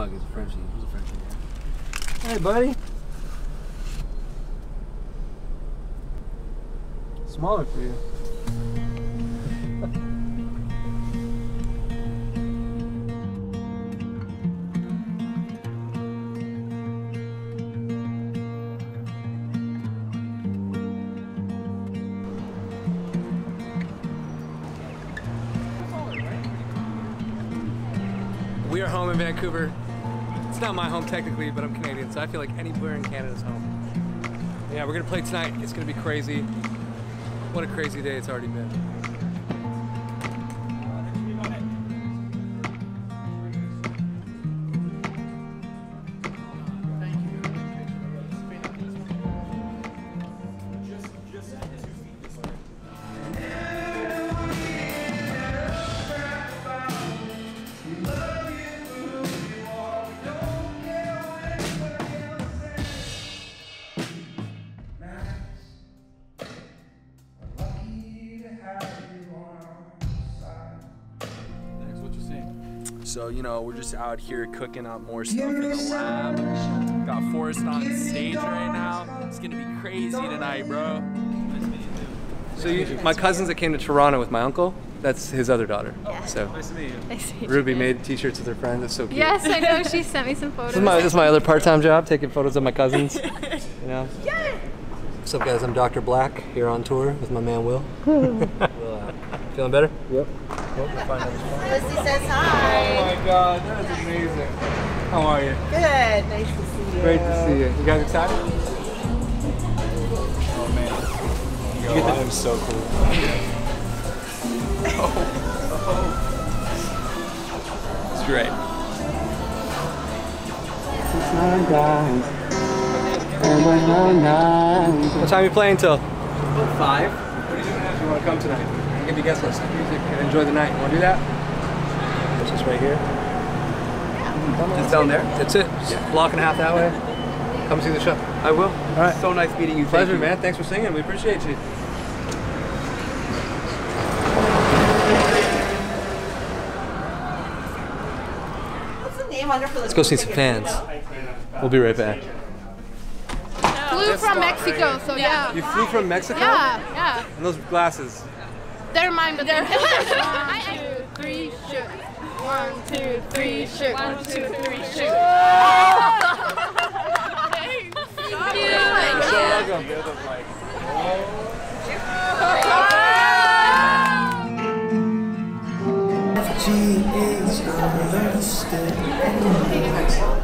hug. He's a Frenchie. He's a Frenchie. Yeah. Hey, buddy. Smaller for you. We are home in Vancouver. It's not my home technically, but I'm Canadian, so I feel like anywhere in Canada's home. Yeah, we're gonna play tonight. It's gonna be crazy. What a crazy day it's already been. So, you know, we're just out here cooking up more stuff in the lab. Got Forest on stage right now. It's gonna be crazy tonight, bro. So, you, my cousins that came to Toronto with my uncle, that's his other daughter. Yeah. So, Nice to meet you. Nice to meet Ruby you. made t shirts with her friends. That's so cute. Yes, I know. She sent me some photos. This is my, this is my other part time job, taking photos of my cousins. You know? What's up, guys? I'm Dr. Black here on tour with my man Will. Will uh, feeling better? Yep. Lucy says hi. Oh my god, that is amazing. How are you? Good. Nice to see you. Great to see you. You guys excited? Oh man. Yo, get the- I'm so cool. Oh. It's great. What time are you playing till? Five. What are you doing after you want to come tonight? I'll give you guest list music and enjoy the night. You want to do that? It's just right here. Just down there. That's it. Just block and a half that way. Come see the show. I will. All right. So nice meeting you. Pleasure, man. Thanks for singing. We appreciate you. What's the name under for the Let's go see some fans. We'll be right back. Flew from Mexico, so yeah. You flew from Mexico? Yeah, yeah. And those glasses. They're mine, but they're. One, two, three, shoot. One, two, three, shoot. One, two, three, shoot. Thank you.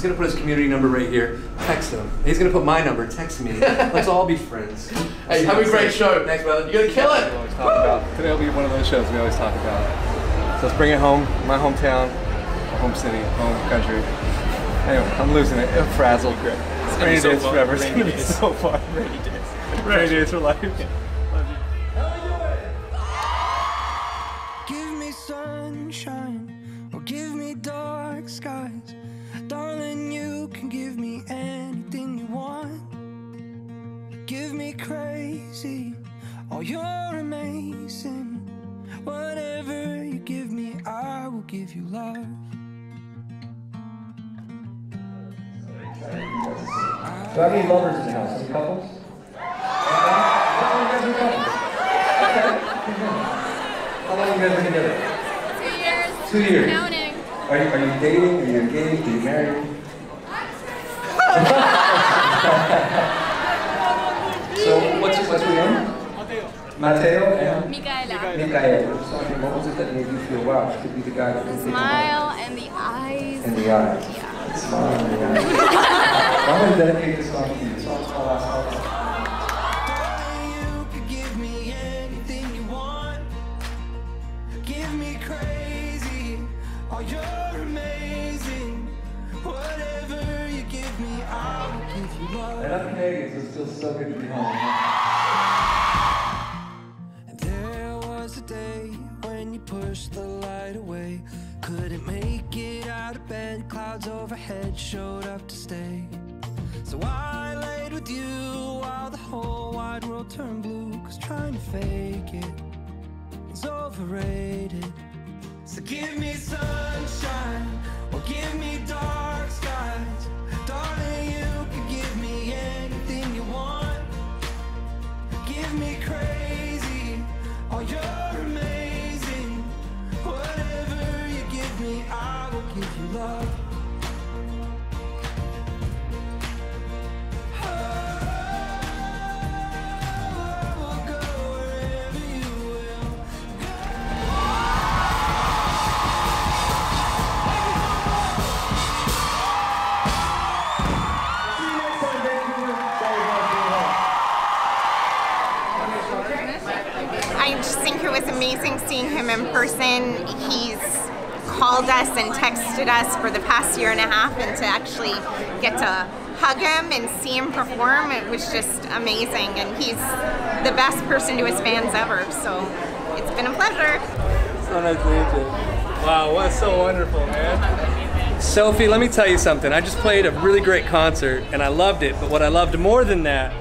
He's gonna put his community number right here. Text him. He's gonna put my number. Text me. Let's all be friends. Hey, have a great show. Thanks, brother. You're gonna kill it. always talk about. Today will be one of those shows we always talk about. So let's bring it home. My hometown, my home city, home country. Anyway, I'm losing it. I'm frazzled. Rainy so days fun. forever. It's Rainy gonna be so fun. Rainy days. Rainy days for life. Give me dark skies. Darling, you can give me anything you want. Give me crazy, oh, you're amazing. Whatever you give me, I will give you love. Do I have any lovers in the house? Any couples? How long have you guys been together? Two years. Two years. Are you, are you dating? Are you engaged? Are you married? so what's what's your name? Mateo and Micaela. Mikael. So, what was it that made you feel wow? She could be the guy that The smile and the eyes. And the eyes. Yeah. Smile in the eyes. I'm gonna dedicate this song to you. And I'm Canadian, so it's still so good to be home. And there was a day when you pushed the light away. Couldn't make it out of bed, clouds overhead showed up to stay. So I laid with you while the whole wide world turned blue. Cause trying to fake it is overrated. So give me sunshine or give me dark. in just think it was amazing seeing him in person. He's called us and texted us for the past year and a half, and to actually get to hug him and see him perform, it was just amazing. And he's the best person to his fans ever. So it's been a pleasure. So nice to meet you. Wow, what's so wonderful, man. Sophie, let me tell you something. I just played a really great concert and I loved it, but what I loved more than that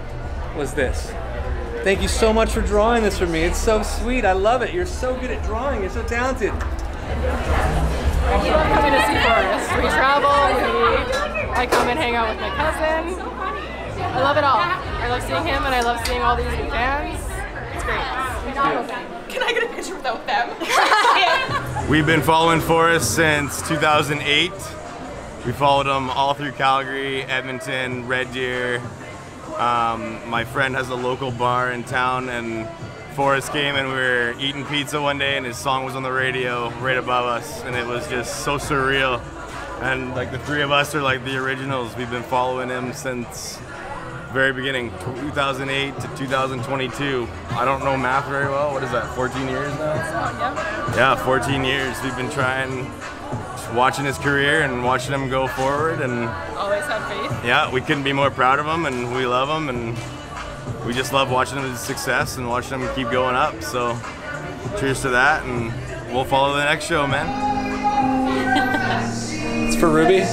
was this. Thank you so much for drawing this for me. It's so sweet. I love it. You're so good at drawing. You're so talented. Thank you for coming to see Forest. We travel, we, I come and hang out with my cousin. I love it all. I love seeing him and I love seeing all these new fans. It's great. Can I get a picture with them? We've been following Forest since 2008. We followed him all through Calgary, Edmonton, Red Deer. Um, my friend has a local bar in town, and Forest came and we were eating pizza one day, and his song was on the radio right above us, and it was just so surreal. And like the three of us are like the originals. We've been following him since very beginning, 2008 to 2022. I don't know math very well. What is that? 14 years now. Yeah, 14 years. We've been trying, watching his career and watching him go forward, and have faith. yeah, we couldn't be more proud of them, and we love them, and we just love watching them his success and watching them keep going up. So, cheers to that, and we'll follow the next show, man. It's for Ruby.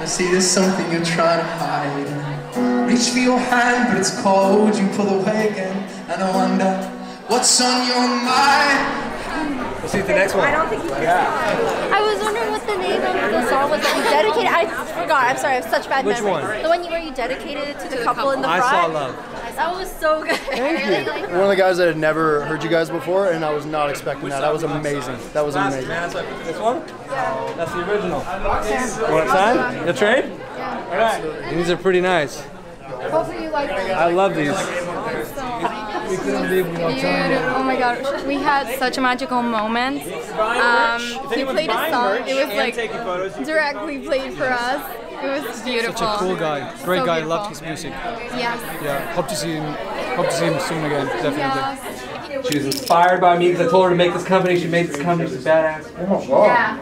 I see there's something you're trying to hide. Reach for your hand, but it's cold. You pull away again, and I wonder what's on your mind. We'll see you at the next one. I don't think. Yeah. I was wondering what the name of the song was that you dedicated. I forgot. I'm sorry. I have such bad Which memory. one? The one you, where you dedicated it to the couple in the I front. saw love. That was so good. Thank you. One of the guys that had never heard you guys before, and I was not expecting that. That was amazing. That was Last amazing. man, so this one? Yeah. That's the original. You want to sign? You'll trade? Yeah. All right. These are pretty nice. Hopefully you like them. I love these. Oh my god, we had such a magical moment. Um, he played a song. It was like directly played for us. It was beautiful. Such a cool guy. Great So guy. beautiful. Loved his music. Yes. Yeah. Hope to see him. Hope to see him soon again. Definitely. Yes. She was inspired by me because I told her to make this company. She made this company. She's badass. Yeah.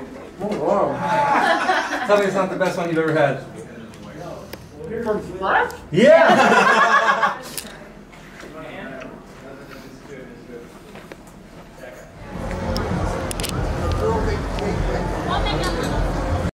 Tell me it's not the best one you've ever had. Yeah.